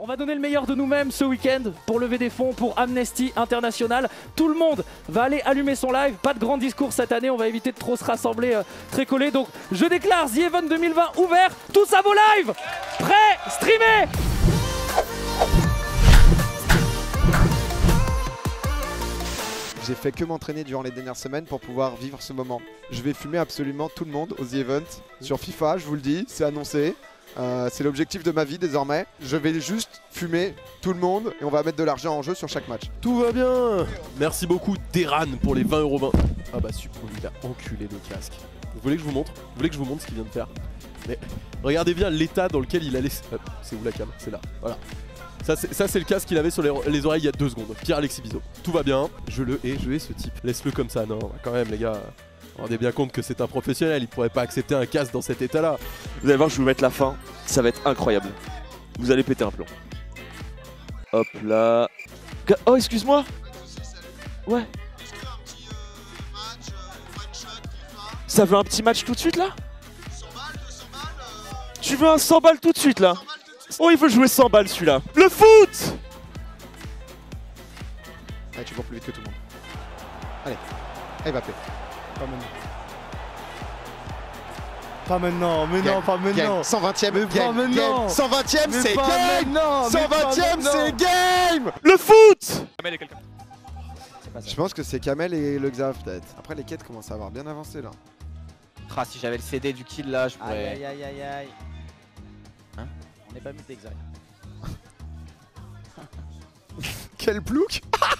On va donner le meilleur de nous-mêmes ce week-end pour lever des fonds pour Amnesty International. Tout le monde va aller allumer son live. Pas de grand discours cette année, on va éviter de trop se rassembler euh. Donc je déclare The Event 2020 ouvert. Tous à vos lives Prêts Streamer J'ai fait que m'entraîner durant les dernières semaines pour pouvoir vivre ce moment. Je vais fumer absolument tout le monde aux The Event sur FIFA, je vous le dis, c'est annoncé. Euh, c'est l'objectif de ma vie désormais. Je vais juste fumer tout le monde et on va mettre de l'argent en jeu sur chaque match. Tout va bien Merci beaucoup Deran pour les 20,20€. Ah bah super, il a enculé le casque. Vous voulez que je vous montre Vous voulez que je vous montre ce qu'il vient de faire Mais regardez bien l'état dans lequel il a laissé... C'est où la cam? C'est là, voilà. Ça c'est le casque qu'il avait sur les, les, oreilles il y a deux secondes. Pierre Alexis Bizot. Tout va bien, je le hais, je hais ce type. Laisse-le comme ça, non, quand même les gars. On rendez bien compte que c'est un professionnel, il pourrait pas accepter un casque dans cet état là. Vous allez voir, je vais vous mettre la fin, ça va être incroyable. Vous allez péter un plomb. Hop là. Oh, excuse-moi Ouais. Ça veut un petit match tout de suite là? Tu veux un 100 balles tout de suite là? Oh, il veut jouer 100 balles celui-là. Le foot Allez, tu cours plus vite que tout le monde. Allez, allez, va Pas maintenant. Pas maintenant, mais non, pas maintenant. 120ème, mais game, pas maintenant. 120ème, c'est game. 120ème, c'est game. Le foot Kamel et quelqu'un. Je pense que c'est Kamel et le Xav peut-être. Après les quêtes commencent à avoir bien avancé là. Ah, si j'avais le CD du kill là, je pourrais. Aïe aïe aïe aïe. Hein On n'est pas muté, Xav. Quel plouc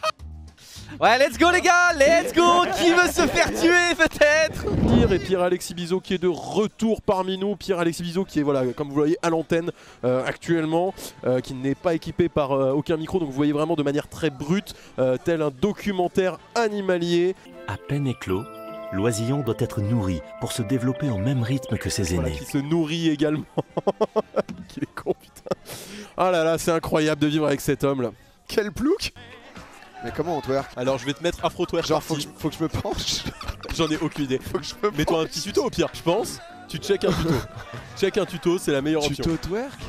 Ouais, let's go les gars, let's go Qui veut se faire tuer peut-être Pierre et Pierre Alexis Bizot qui est de retour parmi nous. Pierre Alexis Bizot qui est, voilà, comme vous le voyez, à l'antenne euh, actuellement, euh, qui n'est pas équipé par euh, aucun micro. Donc vous voyez vraiment de manière très brute, euh, tel un documentaire animalier. À peine éclos, l'oisillon doit être nourri pour se développer au même rythme que ses Voilà, aînés. qui se nourrit également. Qu'il est con, putain. Ah là là, c'est incroyable de vivre avec cet homme là. Quel plouc Mais comment on twerk? Alors je vais te mettre afro twerk Genre faut que, je, faut que je me penche. J'en ai aucune idée. faut que je me Mets-toi un petit tuto au pire, je pense. Tu check un tuto. check un tuto, c'est la meilleure option. Tuto twerk?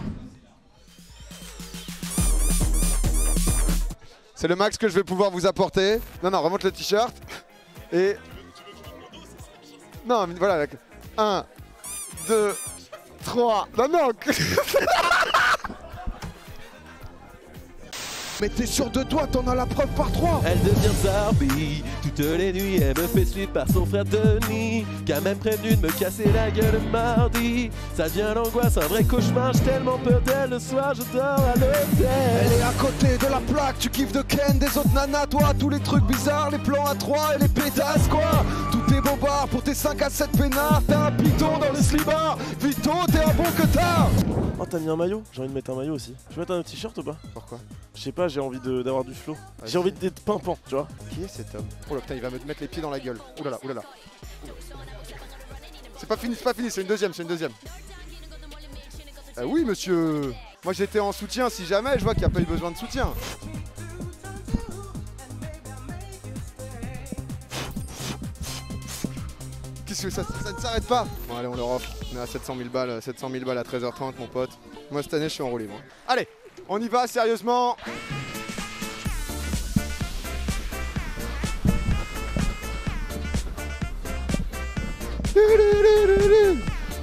C'est le max que je vais pouvoir vous apporter. Non, non, remonte le t-shirt. Et. Non, mais voilà. 1, 2, 3. Non, non Mais t'es sûr de toi, t'en as la preuve par 3 Elle devient Barbie, toutes les nuits elle me fait suivre par son frère Denis Qui a même prévenu de me casser la gueule mardi. Ça devient l'angoisse, un vrai cauchemar, j'ai tellement peur d'elle Le soir je dors à Elle l'hôtel est à côté de la plaque, tu kiffes de Ken, des autres nanas, toi, tous les trucs bizarres, les plans à 3 et les pétasses, quoi. Bobards pour tes 5 à 7 peinards, t'es un piton dans le slibard. Vito, t'es un bon que t'as. Oh, t'as mis un maillot J'ai envie de mettre un maillot aussi. Tu veux mettre un t-shirt ou pas? Pourquoi? Je sais pas, j'ai envie de- d'avoir du flow. Vas-y. J'ai envie d'être pimpant, tu vois. Qui est cet homme? Oh là putain, il va me mettre les pieds dans la gueule. Oulala, oulala. C'est pas fini, c'est pas fini, c'est une deuxième, c'est une deuxième. Ah oui, monsieur. Moi j'étais en soutien si jamais, je vois qu'il n'y a pas eu besoin de soutien. Qu'est-ce que ça, ça ne s'arrête pas Bon allez, on leur offre. On est à 700 000 balles, 700 000 balles à 13h30, mon pote. Moi cette année, je suis en roue libre. Allez, on y va sérieusement.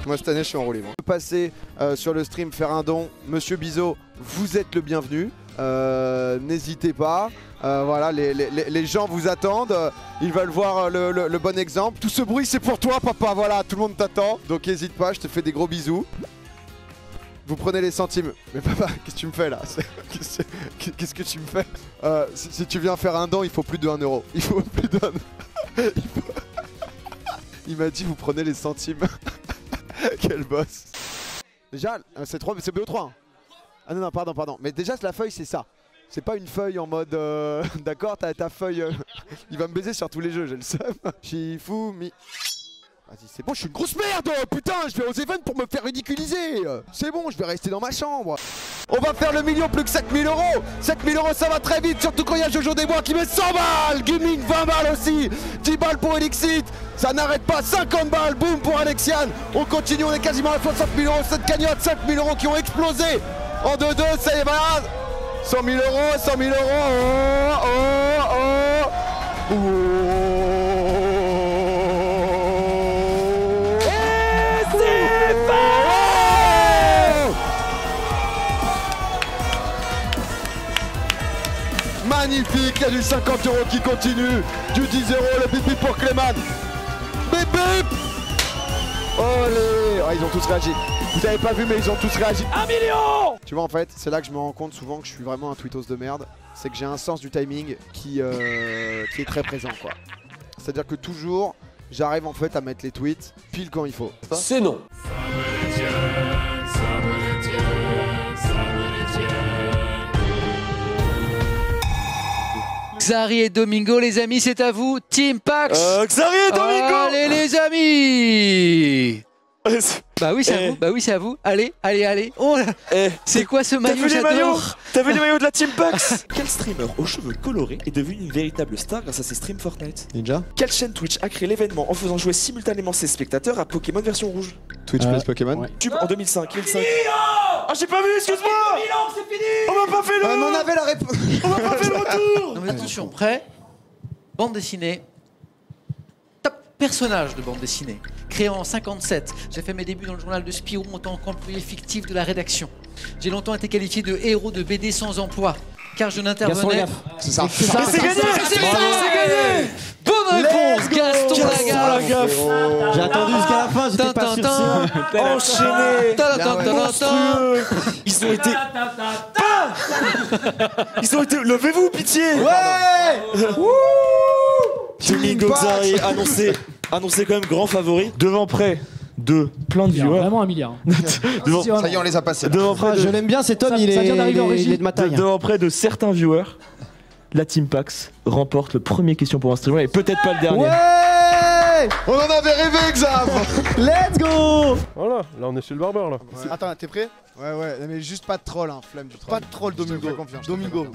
Moi cette année je suis en roue libre. Passer euh, sur le stream, faire un don, Monsieur Bizot, vous êtes le bienvenu. Euh, N'hésitez pas. Euh, voilà, les, gens vous attendent. Ils veulent voir euh, le, bon exemple. Tout ce bruit c'est pour toi papa, voilà, tout le monde t'attend. Donc n'hésite pas, je te fais des gros bisous. Vous prenez les centimes. Mais papa, qu'est-ce que tu me fais là? Qu'est-ce que tu me fais? Si, tu viens faire un don, il faut plus de 1 euro. Il faut plus de 1 Il, m'a dit vous prenez les centimes. Quel boss. Déjà, c'est 3, c'est BO3. Ah non, non, pardon, pardon. Mais déjà, la feuille, c'est ça. C'est pas une feuille en mode. euh, D'accord, t'as ta feuille. euh, Il va me baiser sur tous les jeux, j'ai le seum. Shifumi. Vas-y, c'est bon, je suis une grosse merde oh, Putain, je vais aux events pour me faire ridiculiser C'est bon, je vais rester dans ma chambre On va faire le million plus que 7000 euros 7000 euros, ça va très vite, surtout quand il y a Jojo Desbois qui met 100 balles Gaming, 20 balles aussi 10 balles pour Elixit Ça n'arrête pas, 50 balles, boum pour Alexian On continue, on est quasiment à 60 000 euros, cette cagnotte, 5000 euros qui ont explosé en 2-2, ça y va 100 000 euros, 100 000 euros. Oh, oh, oh. Oh. Magnifique, il y a du 50 euros qui continue, du 10 euros, le bip bip pour Clément. Bip bip Olé oh, Ils ont tous réagi. Vous avez pas vu mais ils ont tous réagi. Un million Tu vois en fait, c'est là que je me rends compte souvent que je suis vraiment un tweetos de merde. C'est que j'ai un sens du timing qui, euh, qui est très présent quoi. C'est-à-dire que toujours, j'arrive en fait à mettre les tweets pile quand il faut. C'est non. Xari et Domingo, les amis, c'est à vous. Team Pax. Euh, Xavier et Domingo Allez, les amis. C'est- Bah oui, c'est à Eh. vous. Bah oui, c'est à vous. Allez, allez, allez. Oh, là. eh, c'est quoi ce T'as maillot vu les maillots? J'adore. T'as vu les maillots de la Team Pax? Quel streamer aux cheveux colorés est devenu une véritable star grâce à ses streams Fortnite? Ninja? Quelle chaîne Twitch a créé l'événement en faisant jouer simultanément ses spectateurs à Pokémon version rouge? Twitch Euh, Plays Pokémon ouais. Tube en 2005. 2005. Ah j'ai pas vu, excuse-moi On m'a pas fait le... Mais on avait la réponse On m'a pas fait le retour Non mais attention, prêt? Bande dessinée. Personnage de bande dessinée. Créé en 57, j'ai fait mes débuts dans le journal de Spirou en tant qu'employé fictif de la rédaction. J'ai longtemps été qualifié de héros de BD sans emploi, car je Gaston n'intervenais... Lagaffe. C'est ça. C'est ça, c'est gagné c'est gagné Bonne réponse, Gaston Lagaffe J'ai attendu jusqu'à la fin, j'étais pas sûr. Enchaîné. Ils ont été... Ils ont été... Levez-vous, pitié Domingo Xari annoncé, annoncé quand même grand favori. Devant près de plein de Il y a viewers. Vraiment un milliard. Devant. Ça y est, on les a passés. là. devant près de, je l'aime bien, cet homme, Ça- il, ça est, vient d'arriver en il est- régie. il est de ma taille. de- devant près de certains viewers. La Team Pax remporte le premier question pour un streamer et peut-être pas le dernier. Ouais On en avait rêvé, Xav Let's go Voilà, là on est chez le barbeur là. Attends, t'es prêt? Ouais, ouais, mais juste pas de troll, hein, flemme du troll. Pas de troll, Domingo. Domingo.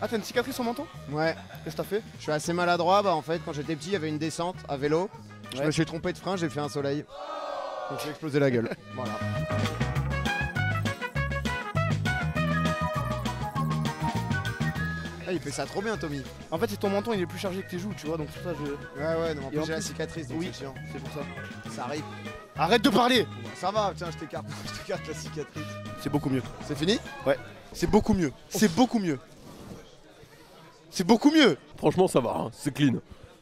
Ah, t'as une cicatrice sur le menton Ouais, Qu'est-ce que t'as fait je suis assez maladroit. Bah, en fait, quand j'étais petit, il y avait une descente à vélo. Je Ouais. me suis trompé de frein, j'ai fait un soleil. Je me suis explosé la gueule. voilà. Ah, il fait ça trop bien, Tommy. En fait, c'est ton menton, il est plus chargé que tes joues, tu vois, donc ça je. Ouais, ouais, non, en plus j'ai la cicatrice, donc Oui. c'est chiant. C'est pour ça. Ça arrive. Arrête de parler Ça va, tiens, je t'écarte, je t'écarte la cicatrice. C'est beaucoup mieux. C'est fini C'est beaucoup mieux. C'est beaucoup mieux. C'est beaucoup mieux Franchement ça va, hein, c'est clean.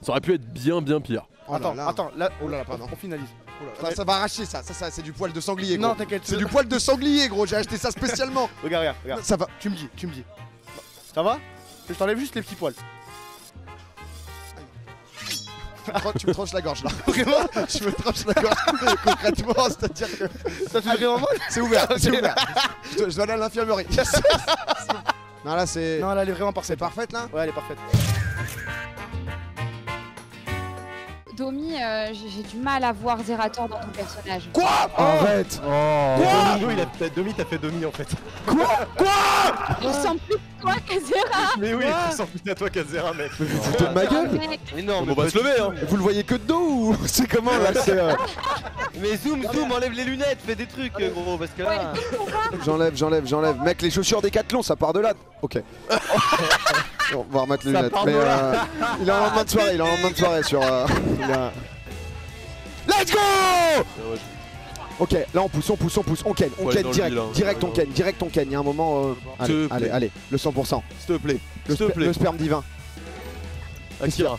Ça aurait pu être bien bien pire. Oh là Attends, là. attends, là, Oh là là, pardon. on finalise. Ça, ça va arracher ça, ça, ça c'est du poil de sanglier gros. Non, t'inquiète. c'est du poil de sanglier gros, j'ai acheté ça spécialement. Regarde, regarde, regarde. ça va. Tu me dis, tu me dis. Ça va? Je t'enlève juste les petits poils. Tu me tran- tu me tranches la gorge là. Vraiment? Je me tranche la gorge concrètement, c'est-à-dire que Ça te fait vraiment mal? C'est ouvert, c'est ouvert. Je dois, je dois aller à l'infirmerie. Non là c'est Non, là, elle est vraiment c'est parfaite. parfaite là. Ouais, elle est parfaite. Domi, euh, j'ai du mal à voir Zerator dans ton personnage. Quoi? Arrête. Il a fait Domi, t'as fait Domi en fait. Il ressemble plus que toi que Zera Mais oui, il ressemble plus à toi qu'Azera, mec. Mais vous foutez de ma gueule Mais non, on va se lever hein Vous le voyez que de dos ou c'est comment là c'est, euh, mais zoom, zoom, enlève les lunettes, fais des trucs, gros, parce que là. J'enlève, j'enlève, j'enlève. Mec, les chaussures Décathlon, ça part de là. Ok. on va remettre les lunettes. Mais euh, il est en lendemain de soirée, il est en lendemain de soirée sur. euh, a- Let's go Ok, là on pousse, on pousse, on pousse, on ken, on ken direct, hein. direct on ken, direct on ken. Il y a un moment. euh, Allez, allez, allez, le 100%, S'il te plaît, le, s'il te plaît. le sperme divin. Akira.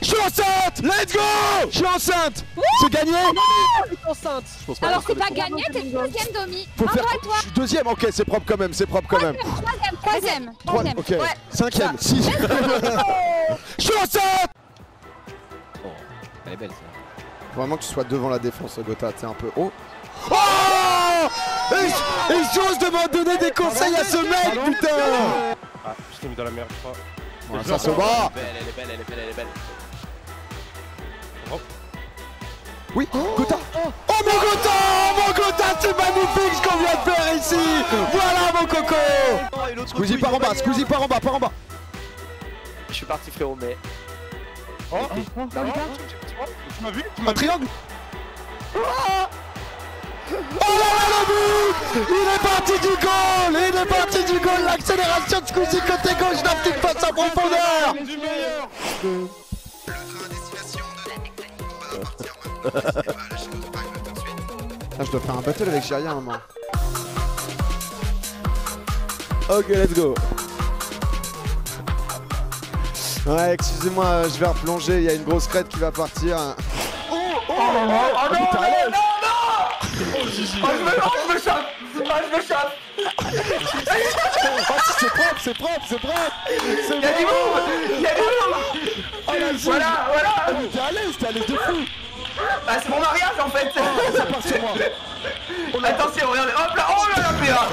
Je suis enceinte Let's go Je suis enceinte C'est gagné Je pense pas Alors c'est pas gagné, t'es deuxième Domi. Faut faire. toi. Je suis deuxième, ok, c'est propre quand même, c'est propre quand même. Troisième, troisième, Trois- troisième. ok, Ouais. cinquième, six. Je suis enceinte Elle est belle, ça. Faut vraiment que tu sois devant la défense, Gotha, t'es un peu haut. Oh Et et j'ose de donner des conseils à ce mec, putain Ah, je t'ai mis dans la merde, je crois. Voilà, Ça se bat Elle est belle, elle est belle, elle est belle, belle. Oui, Gotha Oh mon Gotha Oh mon Gotha, c'est magnifique ce qu'on vient de faire ici Voilà mon coco Oh, l'autre Squeezie coup, par il en bas. Squeezie par en bas, par en bas Je suis parti, frérot, mais. Tu m'as vu Tu Un triangle Oh là là le but Il est parti du goal Il est parti du goal L'accélération de Squeezie côté gauche d'un petit passe en profondeur Ah, je dois faire un battle avec Jiria à un moment. Ok, let's go. Ouais, excusez-moi, euh, je vais replonger, il y a une grosse crête qui va partir. Oh, oh, non, non, non, non, non. Oh, je me, oh, je me chope Oh, je me chope c'est propre, c'est propre, c'est propre. Il y a du move Il y a du Oh la Voilà, voilà. T'es à l'aise, t'es à l'aise de fou. Bah c'est mon mariage en fait. Ça part sur moi. Attention, regardez, hop là, oh là là, PA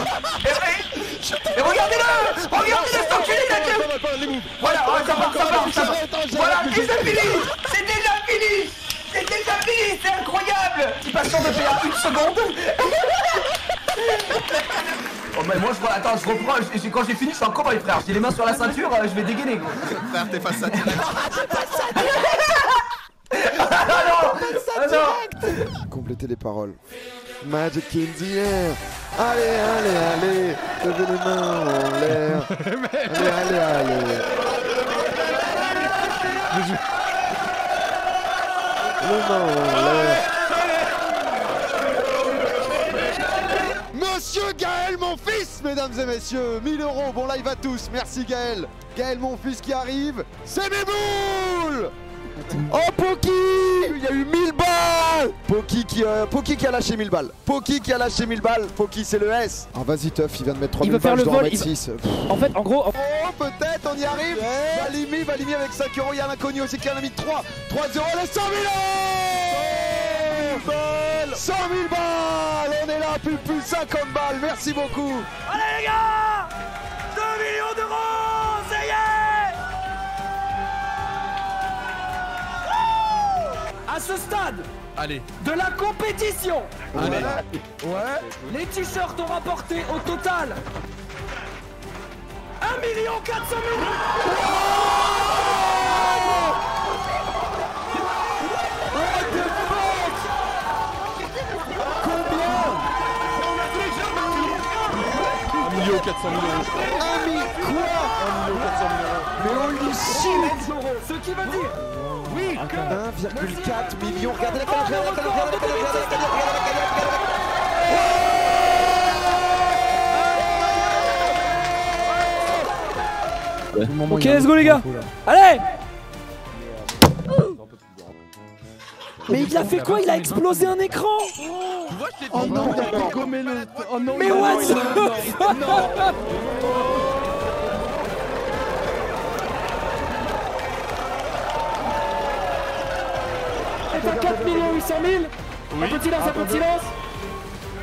Et, regardez-le Regardez-le, cet enculé, il a que... Voilà, oh, ça part, ça part, ça part. Voilà, et c'est fini. C'est déjà fini. C'est déjà fini, c'est incroyable. Petit patient de PA, une seconde. Oh mais moi je vois, attends, je reprends, je- je- quand j'ai fini je suis encore les frères, j'ai les mains sur la ceinture, euh, je vais dégainer gros. Frère t'es face à direct. ah non. Ah non. Complétez les paroles. Magic in the air. Allez, allez, allez. Levez les mains en l'air. Allez, allez, allez. Les mains en l'air. Monsieur Gaël, mon fils, mesdames et messieurs, 1000 euros, bon live à tous, merci Gaël. Gaël, mon fils qui arrive, c'est mes boules Oh Poki Il y a eu 1000 balles Poki qui, euh, Poki qui a lâché 1000 balles. Poki qui a lâché 1000 balles. Poki c'est le S. Ah vas-y Teuf, il vient de mettre 3000 Il veut faire balles, le je dois en vol, mettre il veut- 6. En fait, en gros, Oh peut-être, on y arrive Valimi, Valimi avec 5 euros, il y a l'inconnu aussi qui en a mis 3. 3 euros, les 100 000 euros 100 000 balles On est là, plus plus 50 balles, merci beaucoup Allez les gars à ce stade Allez. de la compétition, Allez. Ouais. Les t-shirts ont rapporté au total 1 million 400 000 1 million 400 000 euros, quoi 1 million 400 000 euros. Mais holy shit Ce qui veut dire oui que 1,4 million, regardez la regardez la regardez la regardez la regardez la regardez. Ok, let's go les gars. Allez. Mais il a fait quoi? Il a explosé un écran. Oh non, il a gommé le... Oh non, Mais what the fuck? Est à 4 800 000 Un peu de silence, un peu de silence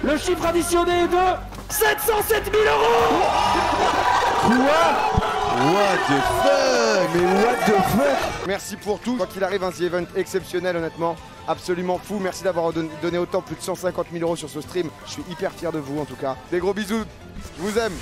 Le chiffre additionné est de 707 000 euros Quoi? What the fuck? Mais what the fuck? Merci pour tout. Quoi qu'il arrive, un The Event exceptionnel, honnêtement. Absolument fou. Merci d'avoir don- donné autant, plus de 150 000 euros sur ce stream. Je suis hyper fier de vous, en tout cas. Des gros bisous. Je vous aime.